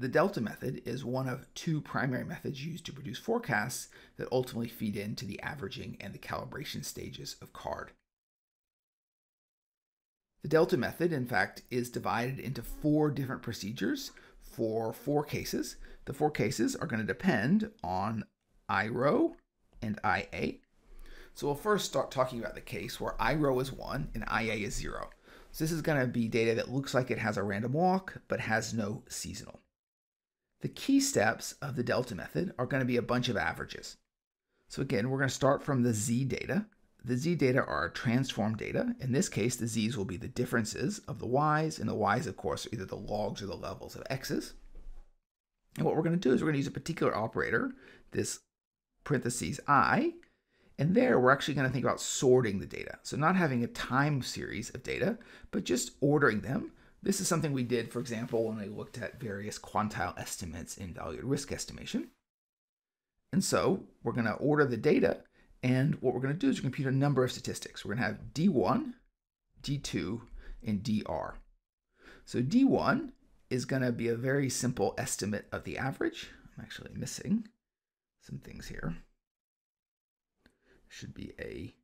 The delta method is one of two primary methods used to produce forecasts that ultimately feed into the averaging and the calibration stages of CARD. The delta method, in fact, is divided into four different procedures for four cases. The four cases are going to depend on I-rho and IA. So we'll first start talking about the case where I-rho is 1 and IA is 0. So this is going to be data that looks like it has a random walk, but has no seasonal. The key steps of the delta method are going to be a bunch of averages. So again, we're going to start from the z data. The z data are transform data. In this case, the z's will be the differences of the y's, and the y's, of course, are either the logs or the levels of x's. And what we're going to do is we're going to use a particular operator, this parentheses i, and there we're actually going to think about sorting the data. So not having a time series of data, but just ordering them this is something we did, for example, when we looked at various quantile estimates in value at risk estimation. And so we're going to order the data, and what we're going to do is compute a number of statistics. We're going to have D1, D2, and DR. So D1 is going to be a very simple estimate of the average. I'm actually missing some things here. Should be a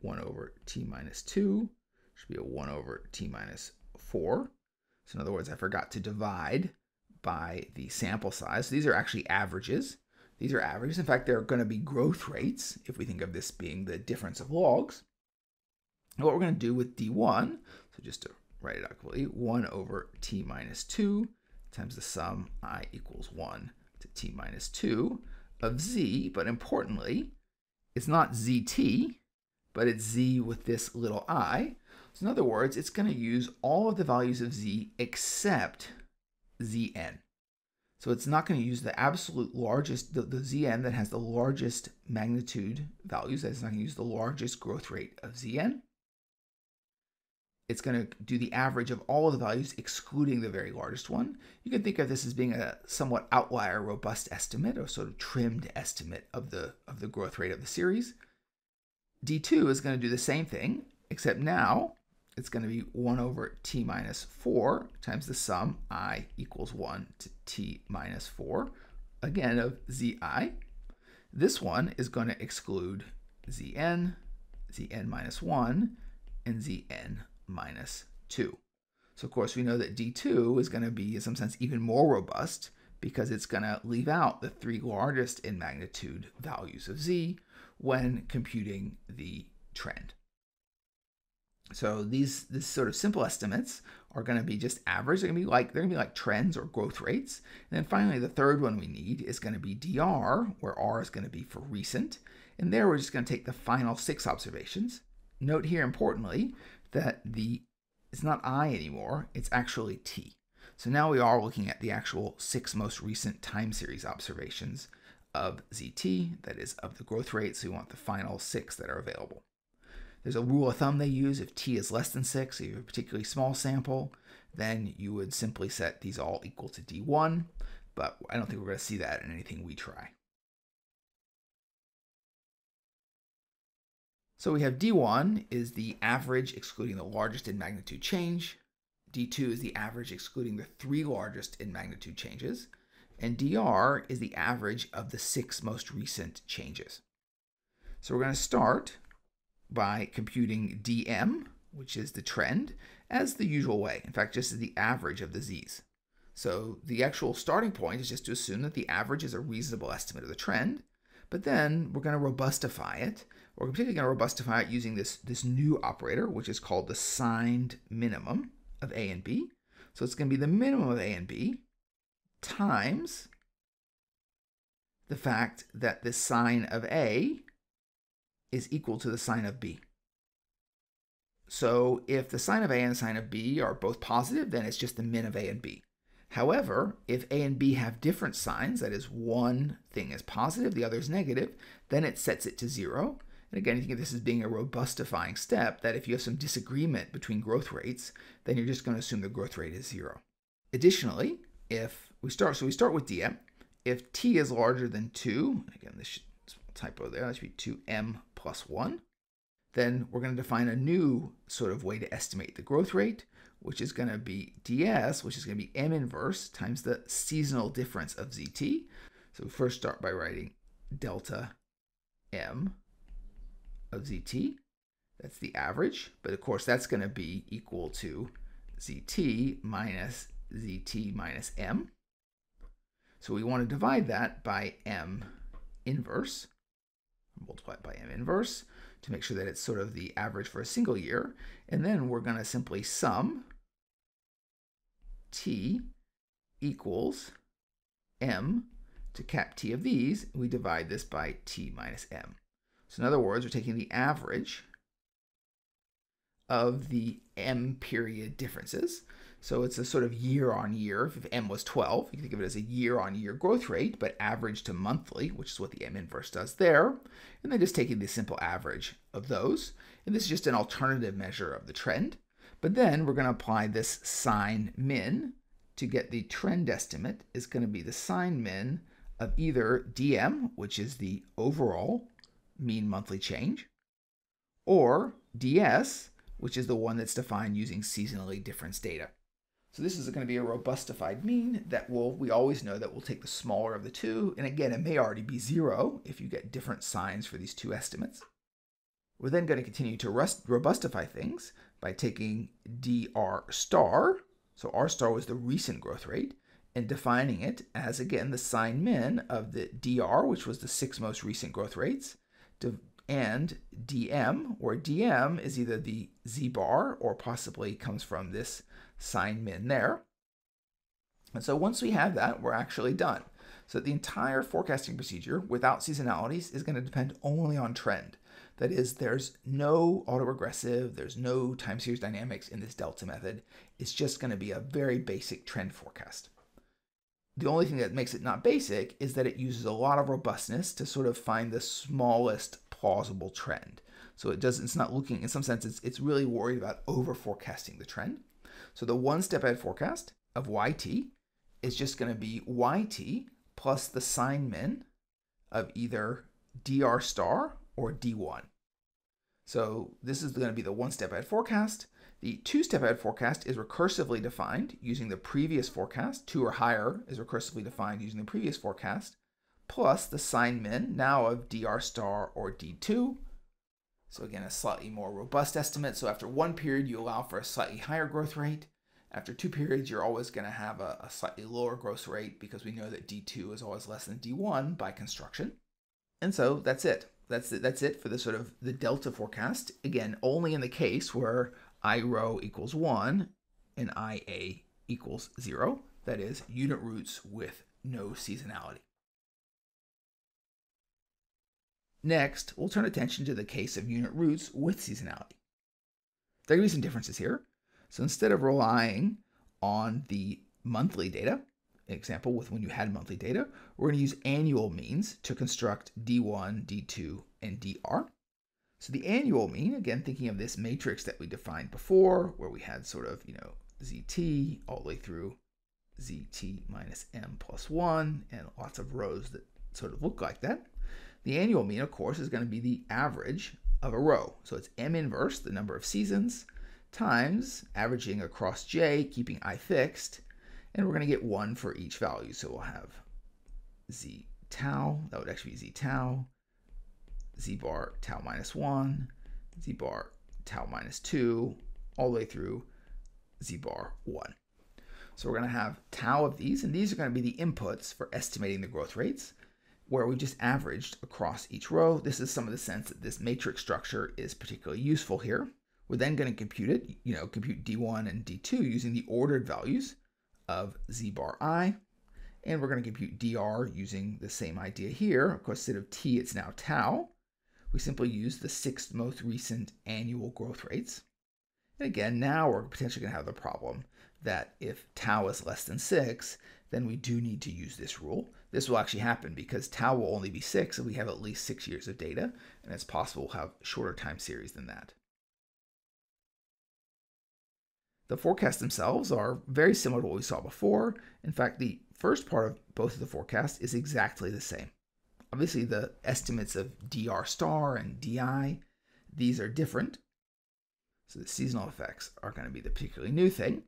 1 over t minus 2 should be a 1 over t minus 4. So in other words, I forgot to divide by the sample size. So these are actually averages. These are averages. In fact, they're going to be growth rates if we think of this being the difference of logs. And what we're going to do with D1, so just to write it out quickly, 1 over t minus 2 times the sum i equals 1 to t minus 2 of z, but importantly, it's not zt, but it's z with this little i. So in other words, it's going to use all of the values of z except zn. So it's not going to use the absolute largest, the, the zn that has the largest magnitude values. It's not going to use the largest growth rate of zn. It's going to do the average of all of the values, excluding the very largest one. You can think of this as being a somewhat outlier robust estimate or sort of trimmed estimate of the, of the growth rate of the series. D2 is going to do the same thing, except now it's going to be 1 over t minus 4 times the sum i equals 1 to t minus 4, again of zi. This one is going to exclude zn, zn minus 1, and zn minus 2. So of course we know that D2 is going to be in some sense even more robust because it's going to leave out the three largest in magnitude values of z when computing the trend. So these this sort of simple estimates are going to be just average. They're going to be like they're going to be like trends or growth rates. And then finally, the third one we need is going to be DR, where R is going to be for recent. And there we're just going to take the final six observations. Note here importantly that the it's not I anymore, it's actually T. So now we are looking at the actual six most recent time series observations of ZT, that is of the growth rate. So we want the final six that are available. There's a rule of thumb they use if t is less than 6, if you have a particularly small sample, then you would simply set these all equal to d1, but I don't think we're going to see that in anything we try. So we have d1 is the average excluding the largest in magnitude change, d2 is the average excluding the three largest in magnitude changes, and dr is the average of the six most recent changes. So we're going to start by computing dm, which is the trend, as the usual way. In fact, just as the average of the z's. So the actual starting point is just to assume that the average is a reasonable estimate of the trend, but then we're going to robustify it. We're particularly going to robustify it using this, this new operator, which is called the signed minimum of A and B. So it's going to be the minimum of A and B times the fact that the sign of A is equal to the sign of B. So if the sign of A and the sign of B are both positive, then it's just the min of A and B. However, if A and B have different signs, that is one thing is positive, the other is negative, then it sets it to zero. And again, you think of this as being a robustifying step, that if you have some disagreement between growth rates, then you're just going to assume the growth rate is zero. Additionally, if we start, so we start with dm, if t is larger than 2, again, this should typo there, that should be 2m plus 1. Then we're going to define a new sort of way to estimate the growth rate, which is going to be ds, which is going to be m inverse times the seasonal difference of zt. So we first start by writing delta m of zt. That's the average, but of course that's going to be equal to zt minus zt minus m. So we want to divide that by m inverse, multiply it by m inverse to make sure that it's sort of the average for a single year. And then we're going to simply sum t equals m to cap t of these. We divide this by t minus m. So in other words, we're taking the average of the m period differences. So it's a sort of year on year. If m was 12, you can think of it as a year on year growth rate, but average to monthly, which is what the m inverse does there. And then just taking the simple average of those. And this is just an alternative measure of the trend. But then we're going to apply this sign min to get the trend estimate is going to be the sign min of either dm, which is the overall mean monthly change, or ds, which is the one that's defined using seasonally difference data. So this is going to be a robustified mean that will, we always know that we'll take the smaller of the two. And again, it may already be zero if you get different signs for these two estimates. We're then going to continue to robustify things by taking dr star, so r star was the recent growth rate, and defining it as, again, the sign min of the dr, which was the six most recent growth rates, and dm, where dm is either the z bar or possibly comes from this sign min there. And so once we have that, we're actually done. So the entire forecasting procedure without seasonalities is going to depend only on trend. That is, there's no autoregressive, there's no time series dynamics in this delta method. It's just going to be a very basic trend forecast. The only thing that makes it not basic is that it uses a lot of robustness to sort of find the smallest plausible trend. So it doesn't, it's not looking, in some sense, it's, it's really worried about over forecasting the trend. So the one step ahead forecast of yt is just going to be yt plus the sign min of either dr star or d1. So this is going to be the one step ahead forecast. The two step ahead forecast is recursively defined using the previous forecast. Two or higher is recursively defined using the previous forecast, plus the sign min now of dr star or d2. So again, a slightly more robust estimate. So after one period, you allow for a slightly higher growth rate. After two periods, you're always going to have a, a, slightly lower growth rate because we know that D2 is always less than D1 by construction. And so that's it. That's it. That's it for the sort of the delta forecast. Again, only in the case where I rho equals 1 and IA equals 0. That is, unit roots with no seasonality. Next, we'll turn attention to the case of unit roots with seasonality. There to be some differences here. So instead of relying on the monthly data, example with when you had monthly data, we're going to use annual means to construct D1, D2, and DR. So the annual mean, again, thinking of this matrix that we defined before, where we had sort of, you know, ZT all the way through ZT minus M plus 1, and lots of rows that sort of look like that. The annual mean, of course, is going to be the average of a row. So it's M inverse, the number of seasons, times averaging across J, keeping I fixed, and we're going to get 1 for each value. So we'll have Z tau, that would actually be Z tau, Z bar tau minus 1, Z bar tau minus 2, all the way through Z bar 1. So we're going to have tau of these, and these are going to be the inputs for estimating the growth rates where we just averaged across each row. This is some of the sense that this matrix structure is particularly useful here. We're then going to compute it, you know, compute D1 and D2 using the ordered values of Z bar I. And we're going to compute DR using the same idea here. Of course, instead of T, it's now tau. We simply use the six most recent annual growth rates. And again, now we're potentially going to have the problem that if tau is less than 6, then we do need to use this rule. This will actually happen because tau will only be 6 if we have at least 6 years of data, and it's possible we'll have shorter time series than that. The forecasts themselves are very similar to what we saw before. In fact, the first part of both of the forecasts is exactly the same. Obviously, the estimates of dr star and di, these are different. So the seasonal effects are going to be the particularly new thing.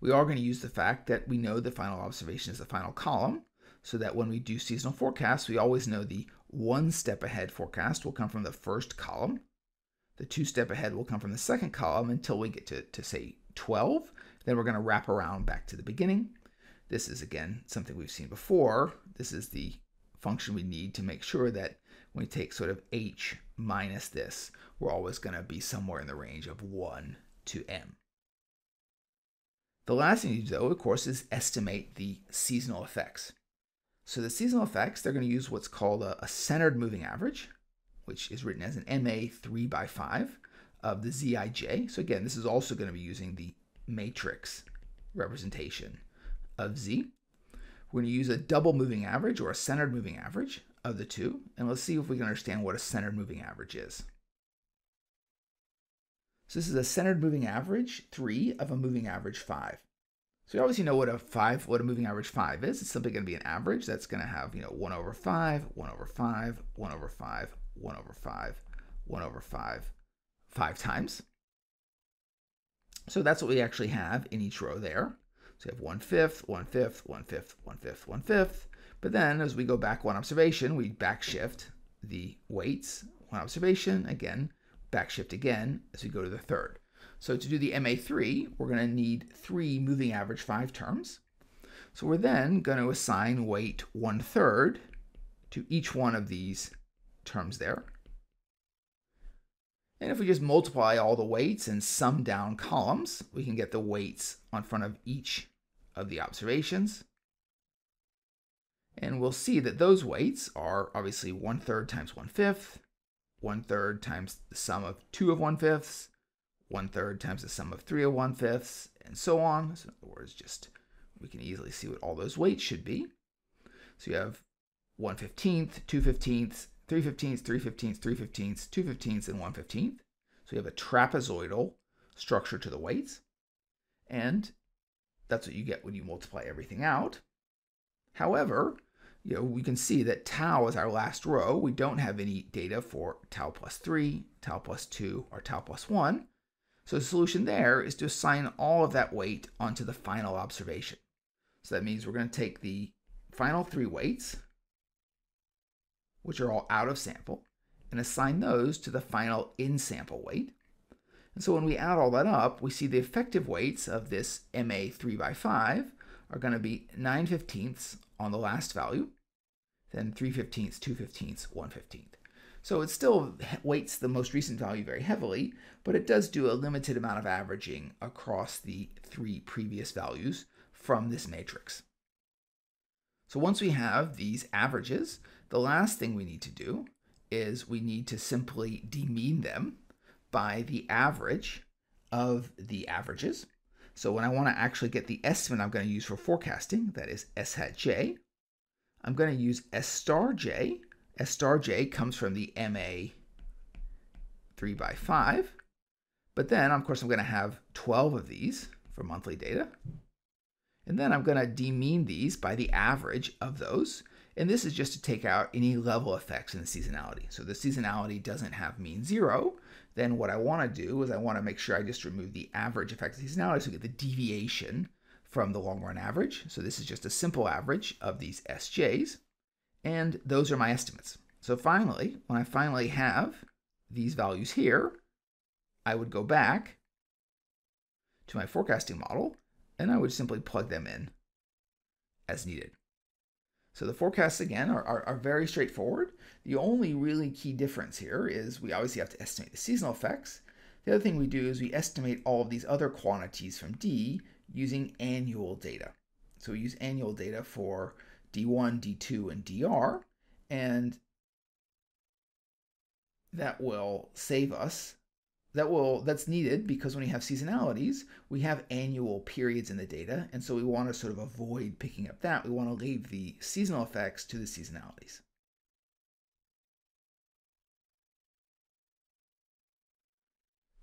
We are going to use the fact that we know the final observation is the final column, so that when we do seasonal forecasts, we always know the one step ahead forecast will come from the first column. The two step ahead will come from the second column until we get to, to say 12. Then we're going to wrap around back to the beginning. This is, again, something we've seen before. This is the function we need to make sure that when we take sort of h minus this, we're always going to be somewhere in the range of 1 to m. The last thing you do, though, of course, is estimate the seasonal effects. So the seasonal effects, they're going to use what's called a, a centered moving average, which is written as an MA 3 by 5 of the ZIJ. So again, this is also going to be using the matrix representation of Z. We're going to use a double moving average or a centered moving average of the two, and let's see if we can understand what a centered moving average is. So this is a centered moving average 3 of a moving average 5. So you obviously know what a 5, what a moving average 5 is. It's simply going to be an average that's going to have, you know, 1 over 5, 1 over 5, 1 over 5, 1 over 5, 1 over 5, 5 times. So that's what we actually have in each row there. So we have one fifth, one fifth, one fifth, one fifth, one fifth. But then as we go back one observation, we backshift the weights. One observation, again, backshift again as we go to the third. So to do the MA3, we're going to need three moving average five terms. So we're then going to assign weight one third to each one of these terms there. And if we just multiply all the weights and sum down columns, we can get the weights on front of each of the observations. And we'll see that those weights are obviously one third times one fifth, one third times the sum of two of one fifths, one third times the sum of three of one fifths, and so on. So in other words, just we can easily see what all those weights should be. So you have one fifteenth, two fifteenths, three fifteenths, three fifteenths, three fifteenths, two fifteenths, and one fifteenth. So you have a trapezoidal structure to the weights. And that's what you get when you multiply everything out. However, you know, we can see that tau is our last row. We don't have any data for tau plus 3, tau plus 2, or tau plus 1. So the solution there is to assign all of that weight onto the final observation. So that means we're going to take the final three weights, which are all out of sample, and assign those to the final in sample weight. And so when we add all that up, we see the effective weights of this MA 3 by 5 are going to be 9 fifteenths on the last value, then 3 fifteenths, 2 fifteenths, 1 fifteenth. So it still weights the most recent value very heavily, but it does do a limited amount of averaging across the three previous values from this matrix. So once we have these averages, the last thing we need to do is we need to simply demean them by the average of the averages. So when I want to actually get the estimate I'm going to use for forecasting, that is S hat J, I'm going to use S star J. S star J comes from the MA 3 by 5. But then, of course, I'm going to have 12 of these for monthly data. And then I'm going to demean these by the average of those. And this is just to take out any level effects in the seasonality. So the seasonality doesn't have mean zero. Then what I want to do is I want to make sure I just remove the average effect of seasonality so we get the deviation from the long run average. So this is just a simple average of these SJs. And those are my estimates. So finally, when I finally have these values here, I would go back to my forecasting model and I would simply plug them in as needed. So the forecasts again are, are, are, very straightforward. The only really key difference here is we obviously have to estimate the seasonal effects. The other thing we do is we estimate all of these other quantities from D using annual data. So we use annual data for D1, D2, and DR, and that will save us. That will that's needed because when we have seasonalities, we have annual periods in the data, and so we want to sort of avoid picking up that. We want to leave the seasonal effects to the seasonalities.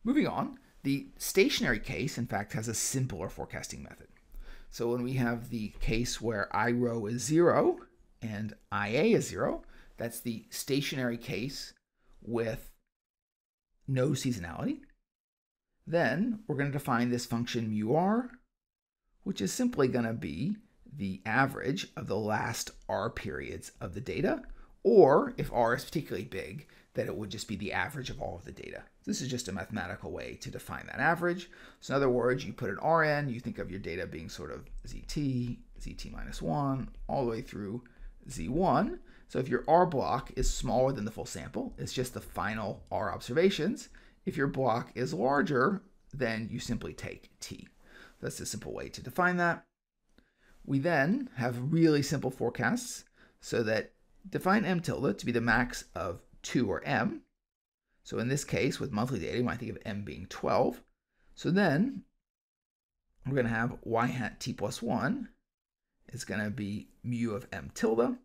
Moving on, the stationary case, in fact, has a simpler forecasting method. So when we have the case where I rho is zero and IA is zero, that's the stationary case with no seasonality. Then we're going to define this function mu r, which is simply going to be the average of the last r periods of the data, or if r is particularly big, that it would just be the average of all of the data. This is just a mathematical way to define that average. So in other words, you put an rn, you think of your data being sort of zt, zt minus 1, all the way through z1. So if your r block is smaller than the full sample, it's just the final r observations. If your block is larger, then you simply take t. That's a simple way to define that. We then have really simple forecasts so that define m tilde to be the max of 2 or m. So in this case, with monthly data, you might think of m being 12. So then we're going to have y hat t plus 1 is going to be mu of m tilde.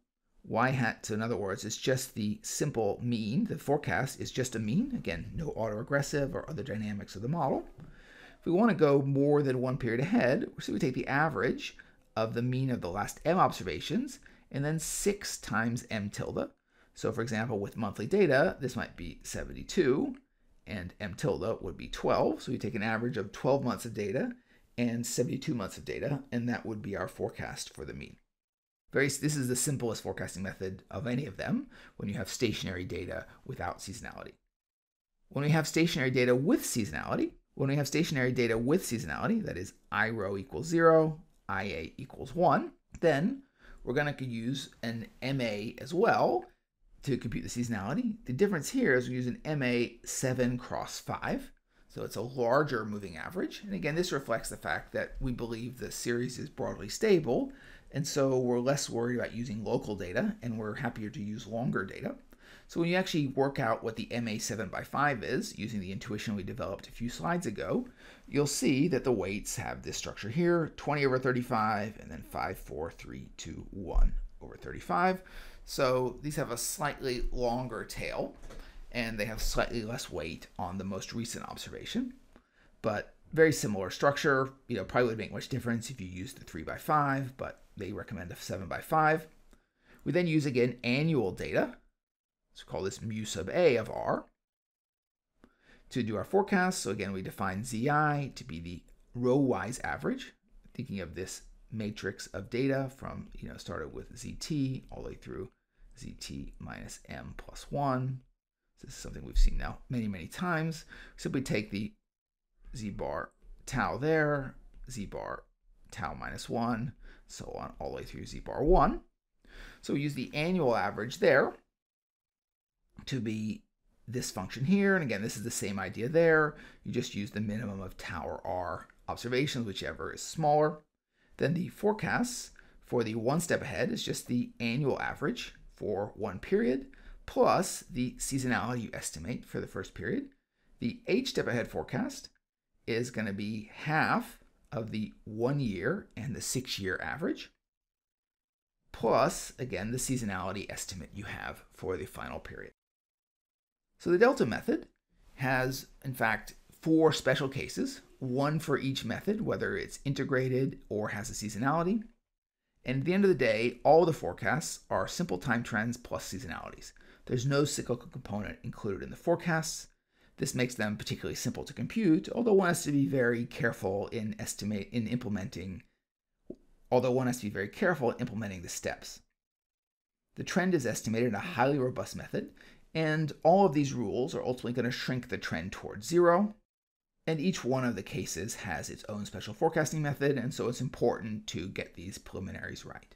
y hat, so in other words, is just the simple mean. The forecast is just a mean. Again, no autoregressive or other dynamics of the model. If we want to go more than one period ahead, so we take the average of the mean of the last m observations and then 6 times m tilde. So for example, with monthly data, this might be 72 and m tilde would be 12. So we take an average of 12 months of data and 72 months of data, and that would be our forecast for the mean. Very, this is the simplest forecasting method of any of them when you have stationary data without seasonality. When we have stationary data with seasonality, when we have stationary data with seasonality, that is i rho equals 0, ia equals 1, then we're going to use an MA as well to compute the seasonality. The difference here is we use an MA 7 cross 5. So it's a larger moving average. And again, this reflects the fact that we believe the series is broadly stable. And so we're less worried about using local data and we're happier to use longer data. So when you actually work out what the MA 7 by 5 is, using the intuition we developed a few slides ago, you'll see that the weights have this structure here, 20 over 35, and then 5, 4, 3, 2, 1 over 35. So these have a slightly longer tail, and they have slightly less weight on the most recent observation, but very similar structure. You know, probably would make much difference if you used the 3 by 5, but they recommend a 7 by 5. We then use again annual data, Let's call this mu sub a of r. To do our forecast, so again, we define zi to be the row-wise average, thinking of this matrix of data from, you know, started with zt all the way through zt minus m plus 1. This is something we've seen now many, many times. Simply take the z bar tau there, z bar tau minus 1, so on all the way through z bar 1. So we use the annual average there to be this function here. And again, this is the same idea there. You just use the minimum of tau or r observations, whichever is smaller. Then the forecasts for the one step ahead is just the annual average for one period plus the seasonality you estimate for the first period. The H step ahead forecast is going to be half of the one year and the six year average, plus, again, the seasonality estimate you have for the final period. So the delta method has, in fact, four special cases, one for each method, whether it's integrated or has a seasonality. And at the end of the day, all the forecasts are simple time trends plus seasonalities. There's no cyclical component included in the forecasts. This makes them particularly simple to compute, although one has to be very careful in estimate in implementing although one has to be very careful in implementing the steps. The trend is estimated in a highly robust method, and all of these rules are ultimately going to shrink the trend towards zero. And each one of the cases has its own special forecasting method, and so it's important to get these preliminaries right.